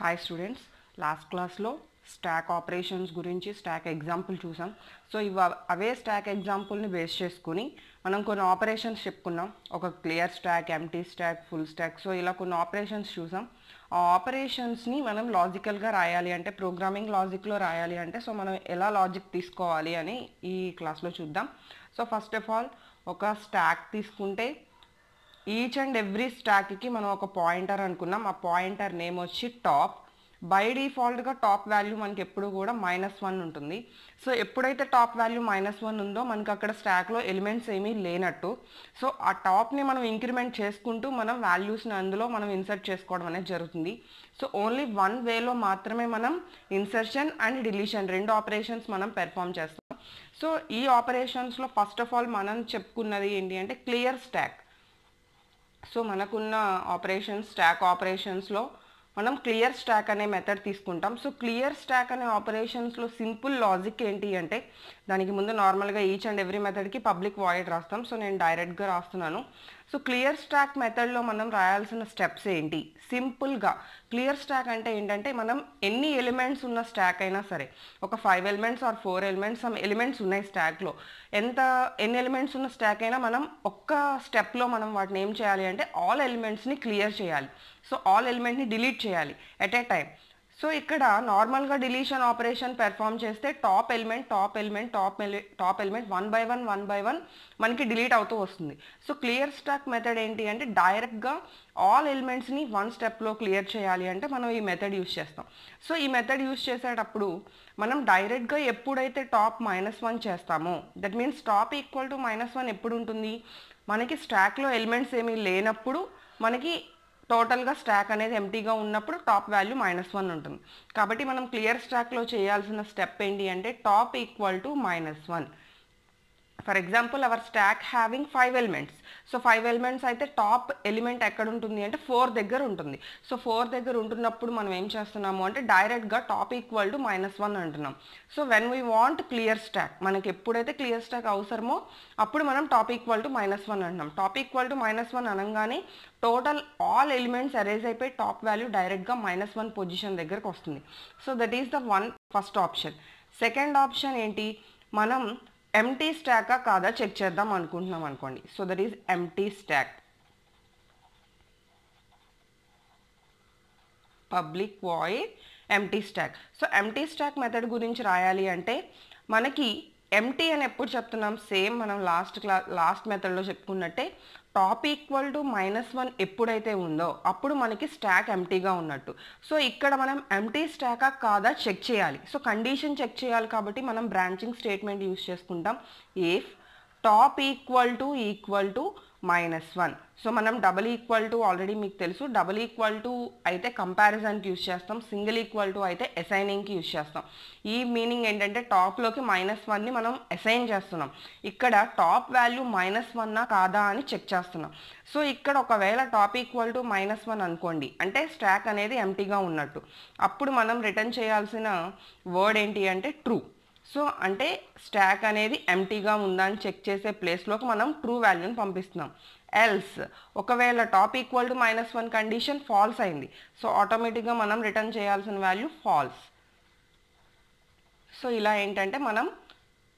Hi students last క్లాస్లో stack operations గురించి stack example చూసాం. సో ఇవి అవే స్టాక్ ఎగ్జాంపుల్ని బేస్ చేసుకుని మనం కొన్ని ఆపరేషన్స్ చెప్పుకున్నాం. ఒక clear stack empty stack full stack so ఇలా కొన్ని ఆపరేషన్స్ చూసాం. ఆ ఆపరేషన్స్ని మనం లాజికల్గా రాయాలి అంటే ప్రోగ్రామింగ్ లాజిక్లో రాయాలి అంటే సో మనం ఎలా లాజిక్ తీసుకోవాలి అని ఈ క్లాస్లో చూద్దాం. సో ఫస్ట్ ఆఫ్ ఆల్ ఒక స్టాక్ తీసుకుంటే ఈచ్ అండ్ ఎవ్రీ స్టాక్కి మనం ఒక పాయింటర్ అనుకున్నాం. ఆ పాయింటర్ నేమ్ వచ్చి టాప్ బై డిఫాల్ట్గా టాప్ వాల్యూ మనకి ఎప్పుడు కూడా మైనస్ వన్ ఉంటుంది. సో ఎప్పుడైతే టాప్ వాల్యూ మైనస్ వన్ ఉందో మనకి అక్కడ స్టాక్లో ఎలిమెంట్స్ ఏమీ లేనట్టు. సో ఆ టాప్ని మనం ఇంక్రిమెంట్ చేసుకుంటూ మనం వాల్యూస్ని అందులో మనం ఇన్సర్ట్ చేసుకోవడం అనేది జరుగుతుంది. సో ఓన్లీ వన్ వేలో మాత్రమే మనం ఇన్సర్షన్ అండ్ డిలీషన్ రెండు ఆపరేషన్స్ మనం పెర్ఫామ్ చేస్తాం. సో ఈ ఆపరేషన్స్లో ఫస్ట్ ఆఫ్ ఆల్ మనం చెప్పుకున్నది ఏంటి అంటే క్లియర్ స్టాక్ సో మనకున్న ఆపరేషన్స్ స్టాక్ ఆపరేషన్స్లో మనం క్లియర్ స్టాక్ అనే మెథడ్ తీసుకుంటాం. సో క్లియర్ స్టాక్ అనే ఆపరేషన్స్లో సింపుల్ లాజిక్ ఏంటి అంటే దానికి ముందు నార్మల్గా ఈచ్ అండ్ ఎవ్రీ మెథడ్కి పబ్లిక్ వాయిడ్ రాస్తాం. సో నేను డైరెక్ట్గా రాస్తున్నాను. సో క్లియర్ స్టాక్ మెథడ్లో మనం రాయాల్సిన స్టెప్స్ ఏంటి? సింపుల్గా. క్లియర్ స్టాక్ అంటే ఏంటంటే మనం ఎన్ని ఎలిమెంట్స్ ఉన్న స్టాక్ అయినా సరే ఒక five elements or four elements some elements ఉన్నాయి స్టాక్లో. ఎంత ఎన్ని ఎలిమెంట్స్ ఉన్న స్టాక్ అయినా మనం ఒక్క స్టెప్లో మనం వాటిని ఏం చేయాలి అంటే ఆల్ ఎలిమెంట్స్ని క్లియర్ చేయాలి. సో ఆల్ ఎలిమెంట్ని డిలీట్ చేయాలి. ఎట్ ఏ టైం సో ఇక్కడ నార్మల్గా డిలీషన్ ఆపరేషన్ పెర్ఫామ్ చేస్తే top element top element top top element one by one one by one మనకి డిలీట్ అవుతూ వస్తుంది. సో క్లియర్ స్టాక్ మెథడ్ ఏంటి అంటే డైరెక్ట్గా ఆల్ ఎలిమెంట్స్ని వన్ స్టెప్లో క్లియర్ చేయాలి అంటే మనం ఈ మెథడ్ యూస్ చేస్తాం. సో ఈ మెథడ్ యూస్ చేసేటప్పుడు మనం డైరెక్ట్గా ఎప్పుడైతే టాప్ మైనస్ వన్ చేస్తామో that means top equal to minus one ఎప్పుడు ఉంటుంది? మనకి స్టాక్లో ఎలిమెంట్స్ ఏమీ లేనప్పుడు మనకి టోటల్గా స్టాక్ అనేది ఎంటీగా ఉన్నప్పుడు టాప్ వాల్యూ మైనస్ వన్ ఉంటుంది. కాబట్టి మనం క్లియర్ స్టాక్లో చేయాల్సిన స్టెప్ ఏంటి అంటే top equal to minus one. For example our stack having five elements so five elements అయితే టాప్ ఎలిమెంట్ ఎక్కడ ఉంటుంది అంటే ఫోర్ దగ్గర ఉంటుంది. సో ఫోర్ దగ్గర ఉంటున్నప్పుడు మనం ఏం చేస్తున్నాము అంటే డైరెక్ట్గా top equal to minus one అంటున్నాం. So when we want clear stack మనకి ఎప్పుడైతే క్లియర్ స్టాక్ అవసరమో అప్పుడు మనం top equal to minus one అంటున్నాం. Top equal to minus one అనగానే టోటల్ ఆల్ ఎలిమెంట్స్ అరేజ్ అయిపోయి టాప్ వాల్యూ డైరెక్ట్గా మైనస్ వన్ పొజిషన్ దగ్గరకు వస్తుంది. So that is the one first option second option ఏంటి? మనం ఎంటీ స్టాకా కాదా? చెక్ చేద్దాం అనుకుంటున్నాం అనుకోండి. So that is empty stack public void empty stack so empty stack method గురించి రాయాలి అంటే మనకి ఎంటీ అని ఎప్పుడు చెప్తున్నాం? సేమ్ మనం లాస్ట్ క్లా లాస్ట్ మెథడ్లో చెప్పుకున్నట్టే top equal to minus one ఎప్పుడైతే ఉందో అప్పుడు మనకి స్టాక్ ఎంటీగా ఉన్నట్టు. సో ఇక్కడ మనం ఎంటీ స్టాకా కాదా చెక్ చేయాలి. సో కండిషన్ చెక్ చేయాలి కాబట్టి మనం బ్రాంచింగ్ స్టేట్మెంట్ యూస్ చేసుకుంటాం. If top equal to equal to minus one so మనం డబల్ ఈక్వల్ టు ఆల్రెడీ మీకు తెలుసు. డబల్ ఈక్వల్ టు అయితే కంపారిజన్కి యూస్ చేస్తాం. సింగిల్ ఈక్వల్ టు అయితే అసైనింగ్కి యూస్ చేస్తాం. ఈ మీనింగ్ ఏంటంటే టాప్లోకి మైనస్ వన్ని మనం అసైన్ చేస్తున్నాం. ఇక్కడ టాప్ వాల్యూ మైనస్ వన్నా కాదా అని చెక్ చేస్తున్నాం. సో ఇక్కడ ఒకవేళ top equal to minus one అనుకోండి. అంటే స్టాక్ అనేది ఎంటీగా ఉన్నట్టు. అప్పుడు మనం రిటర్న్ చేయాల్సిన వర్డ్ ఏంటి అంటే ట్రూ సో అంటే స్టాక్ అనేది ఎంటీగా ఉందా అని చెక్ చేసే ప్లేస్లోకి మనం ట్రూ వాల్యూని పంపిస్తున్నాం. ఎల్స్ ఒకవేళ top equal to minus one condition false అయింది సో ఆటోమేటిక్గా మనం రిటర్న్ చేయాల్సిన వాల్యూ ఫాల్స్ సో ఇలా ఏంటంటే మనం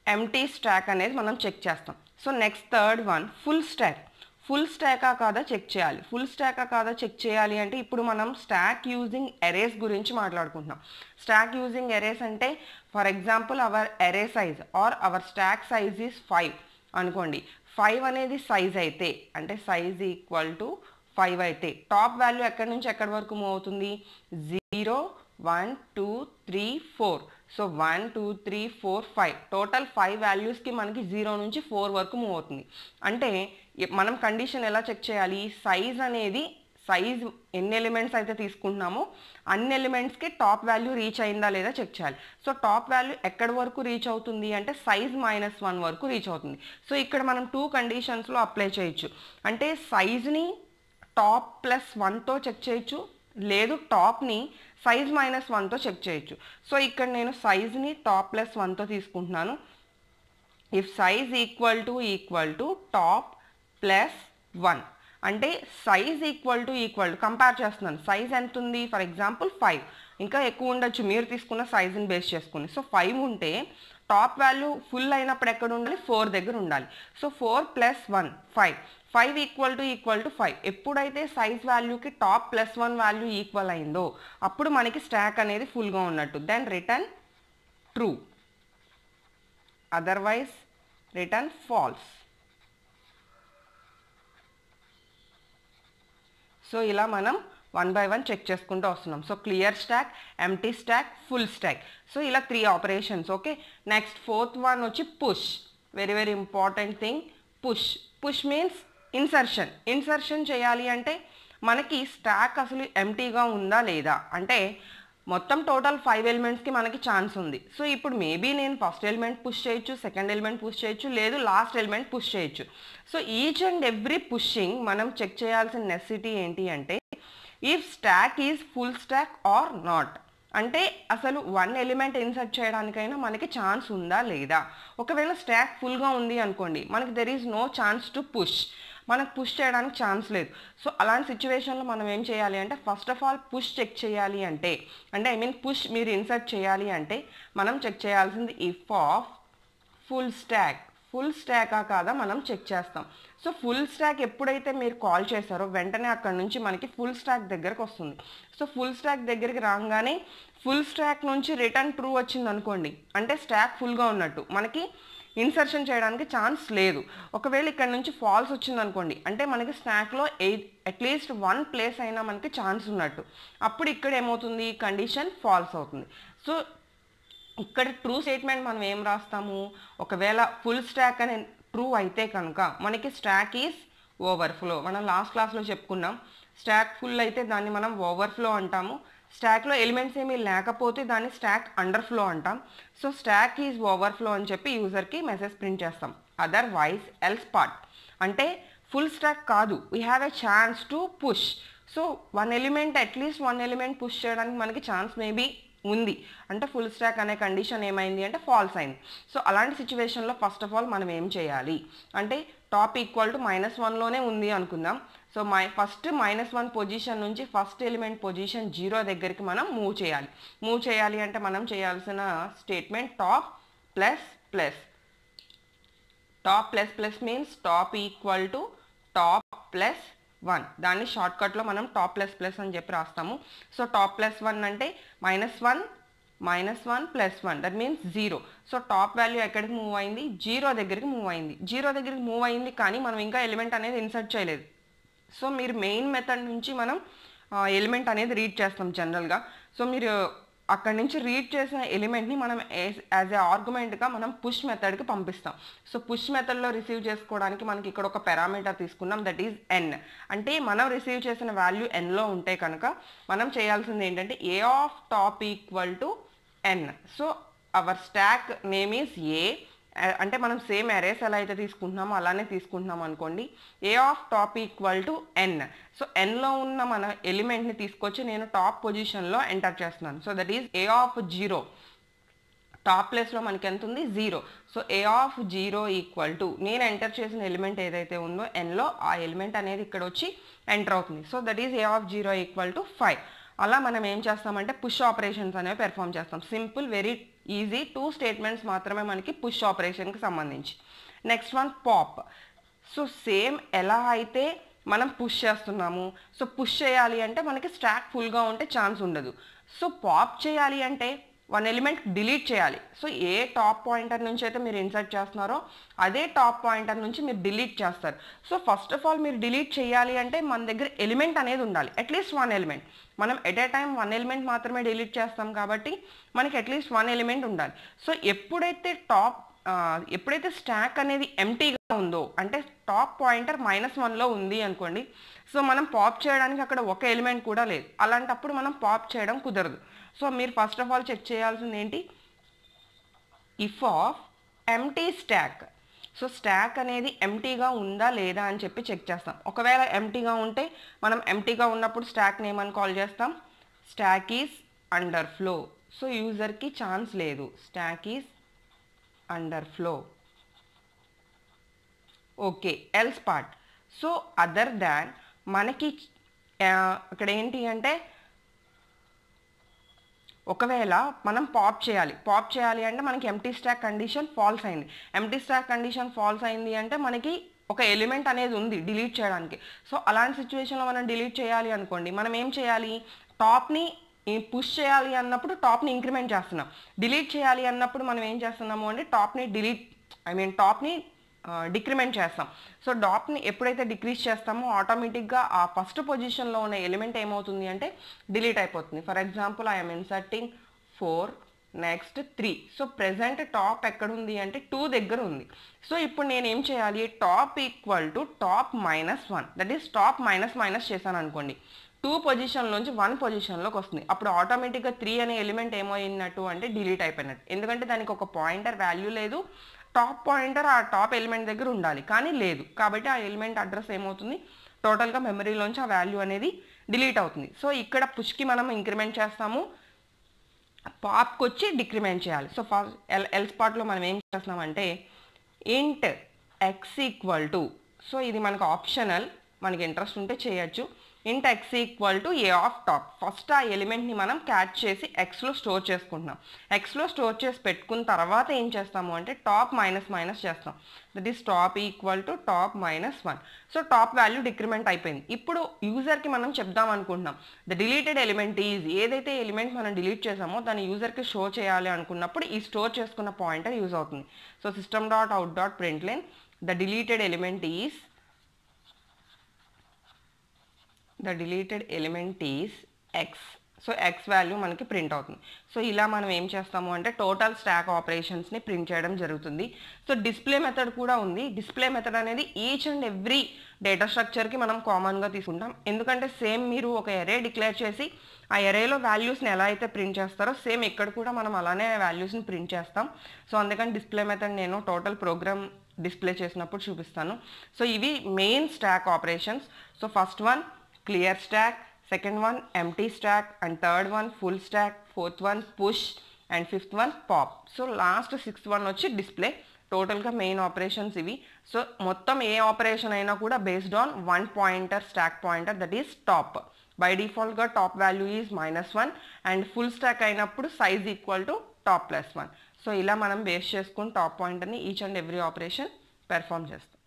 ఎంటీ స్టాక్ అనేది మనం చెక్ చేస్తాం. So next third one full stack full స్టాకా కాదా చెక్ చేయాలి. ఫుల్ స్టాకా కాదా చెక్ చేయాలి అంటే ఇప్పుడు మనం స్టాక్ యూజింగ్ ఎరేస్ గురించి మాట్లాడుకుంటున్నాం. స్టాక్ యూజింగ్ ఎరేస్ అంటే for example our array size or our stack size is five అనుకోండి. ఫైవ్ అనేది సైజ్ అయితే అంటే సైజ్ ఈక్వల్ టు ఫైవ్ అయితే టాప్ వాల్యూ ఎక్కడి నుంచి ఎక్కడి వరకు మూవ్ అవుతుంది? Zero one two three four. So one two three four five. Total five వాల్యూస్కి మనకి జీరో నుంచి ఫోర్ వరకు మూవ్ అవుతుంది. అంటే మనం కండిషన్ ఎలా చెక్ చేయాలి? సైజ్ అనేది సైజ్ ఎన్ని ఎలిమెంట్స్ అయితే తీసుకుంటున్నామో అన్ని ఎలిమెంట్స్కి టాప్ వాల్యూ రీచ్ అయిందా లేదా చెక్ చేయాలి. సో టాప్ వాల్యూ ఎక్కడి వరకు రీచ్ అవుతుంది అంటే సైజ్ మైనస్ వన్ వరకు రీచ్ అవుతుంది. సో ఇక్కడ మనం టూ కండిషన్స్లో అప్లై చేయొచ్చు. అంటే సైజ్ని టాప్ ప్లస్ వన్తో చెక్ చేయొచ్చు. లేదు టాప్ని సైజ్ మైనస్ వన్తో చెక్ చేయొచ్చు. సో ఇక్కడ నేను సైజ్ని టాప్ ప్లస్ వన్తో తీసుకుంటున్నాను. If size equal to equal to top plus one. అంటే size equal to equal compare చేస్తున్నాను. సైజ్ ఎంత ఉంది ఫర్ ఎగ్జాంపుల్ ఫైవ్ ఇంకా ఎక్కువ ఉండొచ్చు. మీరు తీసుకున్న సైజుని బేస్ చేసుకుని. సో ఫైవ్ ఉంటే టాప్ వాల్యూ ఫుల్ అయినప్పుడు ఎక్కడ ఉండాలి? ఫోర్ దగ్గర ఉండాలి. So four plus one five five equal to equal to five ఎప్పుడైతే size వాల్యూకి top plus one value equal అయిందో అప్పుడు మనకి స్టాక్ అనేది ఫుల్గా ఉన్నట్టు. Then return true otherwise return false so ఇలా మనం వన్ బై వన్ చెక్ చేసుకుంటూ వస్తున్నాం. So clear stack empty stack full stack so ఇలా three operations okay next fourth one వచ్చి push very very important thing push push means insertion insertion చేయాలి అంటే మనకి stock అసలు ఎంటీగా ఉందా లేదా? అంటే మొత్తం టోటల్ ఫైవ్ ఎలిమెంట్స్కి మనకి ఛాన్స్ ఉంది. సో ఇప్పుడు మేబీ నేను ఫస్ట్ ఎలిమెంట్ పుష్ చేయొచ్చు సెకండ్ ఎలిమెంట్ పుష్ చేయొచ్చు లేదు లాస్ట్ ఎలిమెంట్ పుష్ చేయొచ్చు. So each and every pushing మనం చెక్ చేయాల్సిన నెసిటీ ఏంటి అంటే if stack is full stack or not అంటే అసలు వన్ ఎలిమెంట్ ఇన్సర్ట్ చేయడానికైనా మనకి ఛాన్స్ ఉందా లేదా? ఒకవేళ స్టాక్ ఫుల్గా ఉంది అనుకోండి మనకి there is no chance to push మనకు పుష్ చేయడానికి ఛాన్స్ లేదు. సో అలాంటి సిచ్యువేషన్లో మనం ఏం చేయాలి అంటే first of all push check చేయాలి అంటే అంటే ఐ మీన్ పుష్ మీరు ఇన్సర్ట్ చేయాలి అంటే మనం చెక్ చేయాల్సింది if of full stack full స్టాకా కాదా మనం చెక్ చేస్తాం. సో ఫుల్ స్టాక్ ఎప్పుడైతే మీరు కాల్ చేశారో వెంటనే అక్కడ నుంచి మనకి ఫుల్ స్టాక్ దగ్గరకు వస్తుంది. సో ఫుల్ స్టాక్ దగ్గరికి రాగానే ఫుల్ స్టాక్ నుంచి రిటర్న్ ట్రూ వచ్చింది అనుకోండి అంటే స్టాక్ ఫుల్గా ఉన్నట్టు మనకి ఇన్సర్షన్ చేయడానికి ఛాన్స్ లేదు. ఒకవేళ ఇక్కడ నుంచి ఫాల్స్ వచ్చింది అనుకోండి అంటే మనకి స్నాక్లో ఎయిట్ అట్లీస్ట్ వన్ ప్లేస్ అయినా మనకి ఛాన్స్ ఉన్నట్టు. అప్పుడు ఇక్కడ ఏమవుతుంది? కండిషన్ ఫాల్స్ అవుతుంది. సో ఇక్కడ ట్రూ స్టేట్మెంట్ మనం ఏం రాస్తాము? ఒకవేళ ఫుల్ స్టాక్ అనే ట్రూ అయితే కనుక మనకి స్టాక్ ఈజ్ ఓవర్ఫ్లో. మనం లాస్ట్ క్లాస్లో చెప్పుకున్నాం స్టాక్ ఫుల్ అయితే దాన్ని మనం ఓవర్ఫ్లో అంటాము. స్టాక్లో ఎలిమెంట్స్ ఏమీ లేకపోతే దాన్ని స్టాక్ అండర్ ఫ్లో అంటాం. సో స్టాక్ ఈజ్ ఓవర్ఫ్లో అని చెప్పి యూజర్కి మెసేజ్ ప్రింట్ చేస్తాం. అదర్వైజ్ ఎల్స్ పార్ట్ అంటే ఫుల్ స్టాక్ కాదు. We have a chance to push so one element at least one element push చేయడానికి మనకి ఛాన్స్ మేబీ ఉంది. అంటే ఫుల్ స్టాక్ అనే కండిషన్ ఏమైంది అంటే ఫాల్స్ అయింది. సో అలాంటి సిచ్యువేషన్లో ఫస్ట్ ఆఫ్ ఆల్ మనం ఏం చేయాలి? అంటే టాప్ ఈక్వల్ టు మైనస్ వన్లోనే ఉంది అనుకుందాం. So my first minus one position నుంచి ఫస్ట్ ఎలిమెంట్ పొజిషన్ జీరో దగ్గరికి మనం మూవ్ చేయాలి. మూవ్ చేయాలి అంటే మనం చేయాల్సిన statement top plus plus top plus plus means top equal to top plus one దాన్ని షార్ట్కట్లో మనం టాప్ ప్లస్ ప్లస్ అని చెప్పి రాస్తాము. సో టాప్ ప్లస్ వన్ అంటే minus one minus one plus one that means zero so top value ఎక్కడికి move అయింది? Zero దగ్గరికి మూవ్ అయింది. జీరో దగ్గరికి మూవ్ అయింది కానీ మనం ఇంకా ఎలిమెంట్ అనేది ఇన్సర్ట్ చేయలేదు. సో మీరు మెయిన్ మెథడ్ నుంచి మనం ఎలిమెంట్ అనేది రీడ్ చేస్తాం జనరల్గా సో మీరు అక్కడి నుంచి రీడ్ చేసిన ఎలిమెంట్ని మనం యాజ్ ఏ ఆర్గ్యుమెంట్గా మనం పుష్ మెథడ్కి పంపిస్తాం. సో పుష్ మెథడ్లో రిసీవ్ చేసుకోవడానికి మనకి ఇక్కడ ఒక పారామీటర్ తీసుకున్నాం దట్ ఈజ్ ఎన్ అంటే మనం రిసీవ్ చేసిన వాల్యూ ఎన్లో ఉంటే కనుక మనం చేయాల్సింది ఏంటంటే a of top equal to n so our stack name is a అంటే మనం సేమ్ ఎరేస్ ఎలా అయితే తీసుకుంటున్నామో అలానే తీసుకుంటున్నాం అనుకోండి. A of top equal to n so ఎన్లో ఉన్న మన ఎలిమెంట్ని తీసుకొచ్చి నేను టాప్ పొజిషన్లో ఎంటర్ చేస్తున్నాను. So that is a of zero top ప్లేస్లో మనకి ఎంత ఉంది? Zero so a of zero equal to నేను ఎంటర్ చేసిన ఎలిమెంట్ ఏదైతే ఉందో ఎన్లో ఆ ఎలిమెంట్ అనేది ఇక్కడ వచ్చి ఎంటర్ అవుతుంది. So that is a of zero equal to five అలా మనం ఏం చేస్తామంటే పుష్ ఆపరేషన్స్ అనేవి పెర్ఫామ్ చేస్తాం. Simple very easy two statements మాత్రమే మనకి పుష్ ఆపరేషన్కి సంబంధించి. Next one pop so same ఎలా అయితే మనం పుష్ చేస్తున్నాము? సో పుష్ చేయాలి అంటే మనకి స్టాక్ ఫుల్గా ఉంటే ఛాన్స్ ఉండదు. సో పాప్ చేయాలి అంటే వన్ ఎలిమెంట్ డిలీట్ చేయాలి. సో ఏ టాప్ పాయింటర్ నుంచి అయితే మీరు ఇన్సర్ట్ చేస్తున్నారో అదే టాప్ పాయింటర్ నుంచి మీరు డిలీట్ చేస్తారు. సో ఫస్ట్ ఆఫ్ ఆల్ మీరు డిలీట్ చేయాలి అంటే మన దగ్గర ఎలిమెంట్ అనేది ఉండాలి. అట్లీస్ట్ వన్ ఎలిమెంట్ మనం at a time one element మాత్రమే డిలీట్ చేస్తాం కాబట్టి మనకి అట్లీస్ట్ వన్ ఎలిమెంట్ ఉండాలి. సో ఎప్పుడైతే టాప్ ఎప్పుడైతే స్టాక్ అనేది ఎంటీగా ఉందో అంటే టాప్ పాయింటర్ మైనస్ వన్లో ఉంది అనుకోండి సో మనం పాప్ చేయడానికి అక్కడ ఒక ఎలిమెంట్ కూడా లేదు. అలాంటప్పుడు మనం పాప్ చేయడం కుదరదు. సో మీరు ఫస్ట్ ఆఫ్ ఆల్ చెక్ చేయాల్సింది ఏంటి? If of empty stack so stack అనేది ఎంటీగా ఉందా లేదా అని చెప్పి చెక్ చేస్తాం. ఒకవేళ ఎంటీగా ఉంటే మనం ఎంటీగా ఉన్నప్పుడు స్టాక్ నేమని కాల్ చేస్తాం. Stack is underflow so యూజర్కి ఛాన్స్ లేదు. Stack is underflow okay else part so other than మనకి ఇక్కడ ఏంటి అంటే ఒకవేళ మనం పాప్ చేయాలి. పాప్ చేయాలి అంటే మనకి ఎంటీ స్టాక్ కండిషన్ ఫాల్స్ అయింది. ఎంటీ స్టాక్ కండిషన్ ఫాల్స్ అయింది అంటే మనకి ఒక ఎలిమెంట్ అనేది ఉంది డిలీట్ చేయడానికి. సో అలాంటి సిచ్యువేషన్లో మనం డిలీట్ చేయాలి అనుకోండి మనం ఏం చేయాలి? టాప్ని పుష్ చేయాలి అన్నప్పుడు టాప్ని ఇంక్రిమెంట్ చేస్తున్నాం. డిలీట్ చేయాలి అన్నప్పుడు మనం ఏం చేస్తున్నాము అంటే టాప్ని డిలీట్ ఐ మీన్ టాప్ని డిక్రిమెంట్ చేస్తాం సో డాప్ని ఎప్పుడైతే డిక్రీజ్ చేస్తామో ఆటోమేటిక్గా ఆ ఫస్ట్ పొజిషన్లో ఉన్న ఎలిమెంట్ ఏమవుతుంది అంటే డిలీట్ అయిపోతుంది. For example I'm inserting four next three so present top ఎక్కడుంది అంటే టూ దగ్గర ఉంది. సో ఇప్పుడు నేను ఏం చేయాలి? Top equal to top minus one that is top minus minus చేశాను అనుకోండి. టూ పొజిషన్లోంచి వన్ పొజిషన్లోకి వస్తుంది. అప్పుడు ఆటోమేటిక్గా త్రీ అనే ఎలిమెంట్ ఏమైనట్టు అంటే డిలీట్ అయిపోయినట్టు. ఎందుకంటే దానికి ఒక పాయింటర్ వాల్యూ లేదు. టాప్ పాయింటర్ ఆ టాప్ ఎలిమెంట్ దగ్గర ఉండాలి. కానీ లేదు. కాబట్టి ఆ ఎలిమెంట్ అడ్రస్ ఏమవుతుంది? టోటల్గా మెమరీలోంచి ఆ వాల్యూ అనేది డిలీట్ అవుతుంది. సో ఇక్కడ పుష్కి మనం ఇంక్రిమెంట్ చేస్తాము. పాప్కి వచ్చి డిక్రిమెంట్ చేయాలి. సో ఫస్ట్ ఎల్ ఎల్ స్పాట్లో మనం ఏం చేస్తున్నామంటే ఇంట్ ఎక్స్ ఈక్వల్ టు సో ఇది మనకు ఆప్షనల్ మనకి ఇంట్రెస్ట్ ఉంటే చేయొచ్చు. Int x equal to a of top first ఆ ఎలిమెంట్ని మనం క్యాచ్ చేసి ఎక్స్లో స్టోర్ చేసుకుంటున్నాం. ఎక్స్లో స్టోర్ చేసి పెట్టుకున్న తర్వాత ఏం చేస్తాము అంటే టాప్ మైనస్ మైనస్ చేస్తాం. That is top equal to top minus one so top value decrement అయిపోయింది. ఇప్పుడు యూజర్కి మనం చెప్దాం అనుకుంటున్నాం. ద డిలీటెడ్ ఎలిమెంట్ ఈజ్ ఏదైతే ఎలిమెంట్ మనం డిలీట్ చేసామో దాన్ని యూజర్కి షో చేయాలి అనుకున్నప్పుడు ఈ స్టోర్ చేసుకున్న పాయింటర్ యూజ్ అవుతుంది. So system dot out dot print line the deleted element is the deleted element is x so x value మనకి ప్రింట్ అవుతుంది. సో ఇలా మనం ఏం చేస్తాము అంటే టోటల్ స్టాక్ ఆపరేషన్స్ని ప్రింట్ చేయడం జరుగుతుంది. సో డిస్ప్లే మెథడ్ కూడా ఉంది. డిస్ప్లే మెథడ్ అనేది ఈచ్ అండ్ ఎవ్రీ డేటా స్ట్రక్చర్కి మనం కామన్గా తీసుకుంటాం. ఎందుకంటే సేమ్ మీరు ఒక ఎరే డిక్లేర్ చేసి ఆ ఎరేలో వాల్యూస్ని ఎలా అయితే ప్రింట్ చేస్తారో సేమ్ ఇక్కడ కూడా మనం అలానే వాల్యూస్ని ప్రింట్ చేస్తాం. సో అందుకని డిస్ప్లే మెథడ్ నేను టోటల్ ప్రోగ్రామ్ డిస్ప్లే చేసినప్పుడు చూపిస్తాను. సో ఇవి main stack operations. So first one clear stack second one empty stack and third one full stack fourth one push and fifth one pop so last sixth one వచ్చి display టోటల్గా main operations ఇవి. So మొత్తం ఏ operation అయినా కూడా based on one pointer stack pointer that is top by డిఫాల్ట్గా top value is minus one and full stack అయినప్పుడు size equal to top plus one so ఇలా మనం బేస్ చేసుకుని top పాయింటర్ని each and every operation perform చేస్తాం.